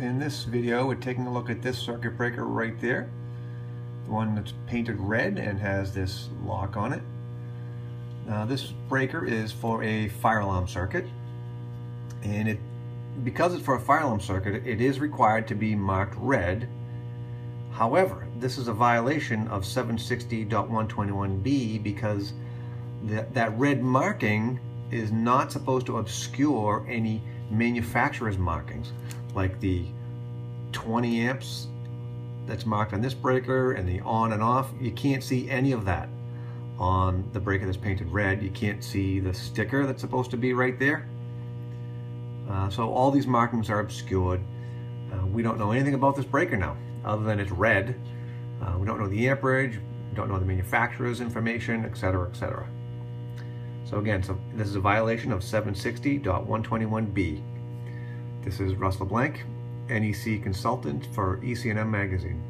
In this video, we're taking a look at this circuit breaker right there. The one that's painted red and has this lock on it. Now this breaker is for a fire alarm circuit. And it, because it's for a fire alarm circuit, it is required to be marked red. However, this is a violation of 760.121b because that, that red marking is not supposed to obscure any manufacturer's markings like the 20 amps that's marked on this breaker and the on and off you can't see any of that on the breaker that's painted red. You can't see the sticker that's supposed to be right there. Uh, so all these markings are obscured. Uh, we don't know anything about this breaker now other than it's red. Uh, we don't know the amperage we don't know the manufacturer's information etc etc so again, so this is a violation of 760.121b. This is Russ LeBlanc, NEC consultant for EC&M Magazine.